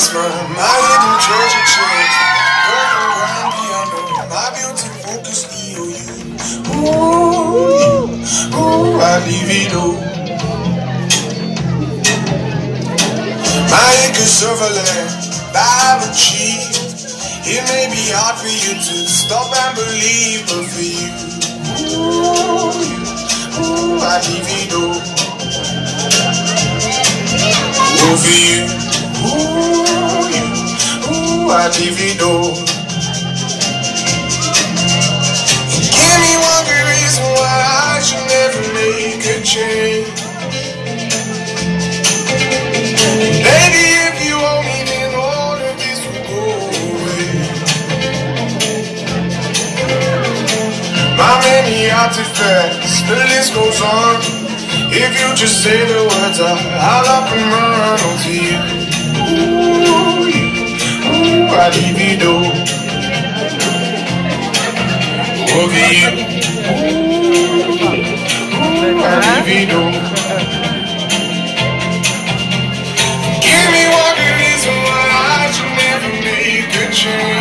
dance my hidden treasure chest. Broken grand piano, my beauty focus EOU. Ooh, ooh, I leave it all. My acres of land I've achieved. It may be hard for you to stop and believe, but for you, ooh, ooh, I leave it all. Ooh, for you ooh, Give me one good reason why I should never make a change. Baby, if you owe me, then all of this will go. My many artifacts, the list goes on. If you just say the words, I, I'll up and run onto you. Divido. Over you. Divido. Give me one reason why I should never make a change.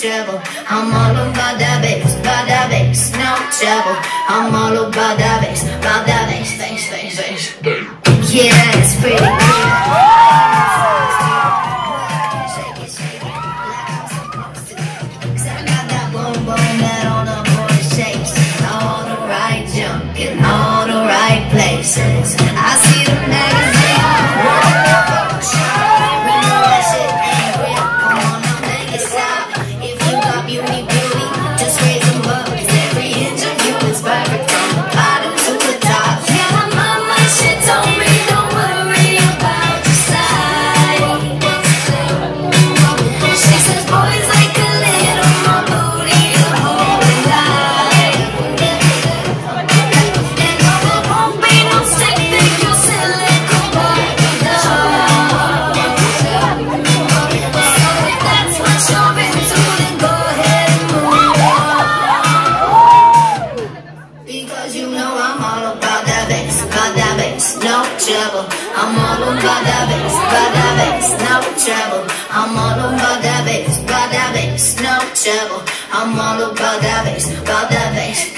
I'm all about that bass, about that bass, no trouble. I'm all about that bass, about that bass, bass, bass, bass. Yeah, it's pretty good. Shake all about that bass, about that bass, no trouble. I'm all about that bass, about that bass, no trouble. I'm all about that bass, about that bass, no trouble. I'm all about that bass, about that bass.